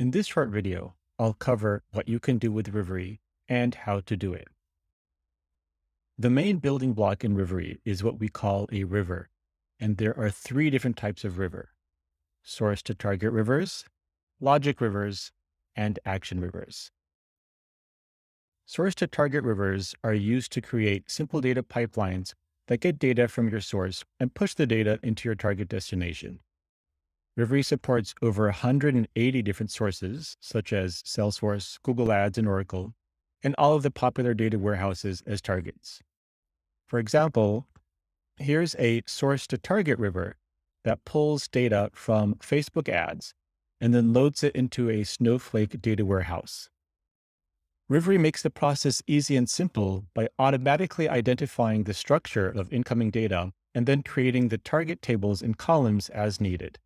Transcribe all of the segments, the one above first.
In this short video, I'll cover what you can do with Rivery and how to do it. The main building block in Rivery is what we call a river, and there are three different types of river. Source to target rivers, logic rivers, and action rivers. Source to target rivers are used to create simple data pipelines that get data from your source and push the data into your target destination. Rivery supports over 180 different sources, such as Salesforce, Google Ads, and Oracle, and all of the popular data warehouses as targets. For example, here's a source to target river that pulls data from Facebook ads and then loads it into a Snowflake data warehouse. Rivery makes the process easy and simple by automatically identifying the structure of incoming data and then creating the target tables and columns as needed.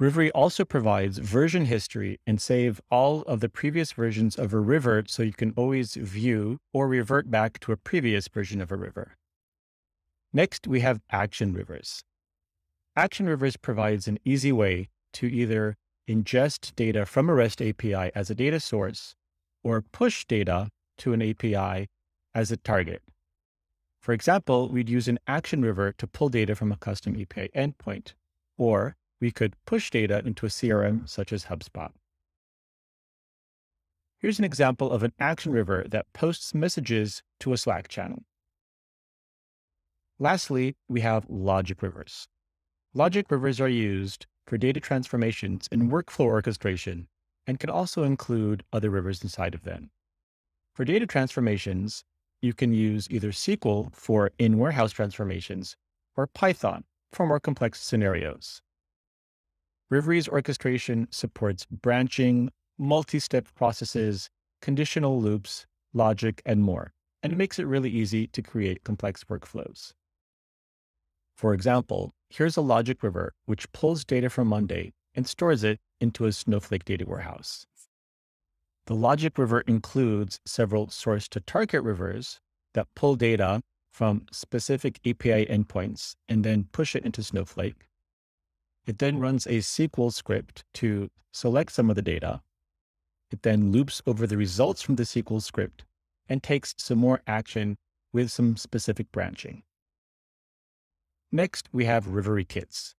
Rivery also provides version history and save all of the previous versions of a river so you can always view or revert back to a previous version of a river. Next, we have Action Rivers. Action Rivers provides an easy way to either ingest data from a REST API as a data source or push data to an API as a target. For example, we'd use an action river to pull data from a custom API endpoint, or we could push data into a CRM such as HubSpot. Here's an example of an action river that posts messages to a Slack channel. Lastly, we have logic rivers. Logic rivers are used for data transformations and workflow orchestration and can also include other rivers inside of them. For data transformations, you can use either SQL for in-warehouse transformations or Python for more complex scenarios. Rivery's orchestration supports branching, multi-step processes, conditional loops, logic, and more, and it makes it really easy to create complex workflows. For example, here's a logic river which pulls data from Monday and stores it into a Snowflake data warehouse. The logic river includes several source to target rivers that pull data from specific API endpoints and then push it into Snowflake. It then runs a SQL script to select some of the data. It then loops over the results from the SQL script and takes some more action with some specific branching. Next, we have Rivery kits.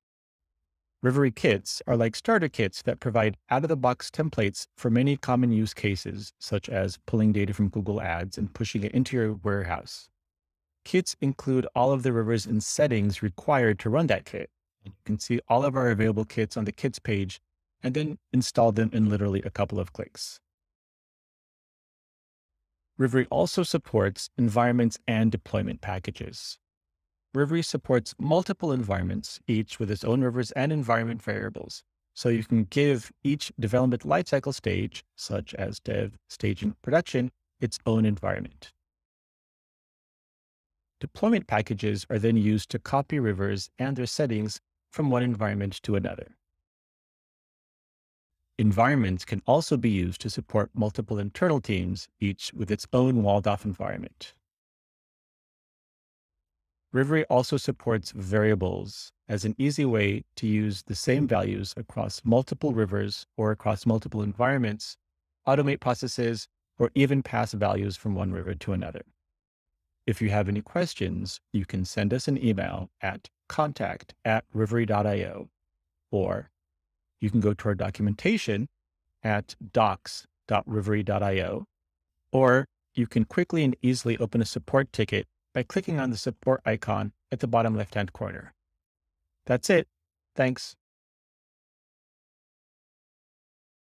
Rivery kits are like starter kits that provide out-of-the-box templates for many common use cases, such as pulling data from Google Ads and pushing it into your warehouse. Kits include all of the rivers and settings required to run that kit, you can see all of our available kits on the kits page and then install them in literally a couple of clicks. Rivery also supports environments and deployment packages. Rivery supports multiple environments, each with its own rivers and environment variables. So you can give each development lifecycle stage, such as dev, staging, production, its own environment. Deployment packages are then used to copy rivers and their settings from one environment to another. Environments can also be used to support multiple internal teams, each with its own walled off environment. Rivery also supports variables as an easy way to use the same values across multiple rivers or across multiple environments, automate processes, or even pass values from one river to another. If you have any questions, you can send us an email at contact at rivery.io, or you can go to our documentation at docs.rivery.io, or you can quickly and easily open a support ticket by clicking on the support icon at the bottom left-hand corner. That's it. Thanks.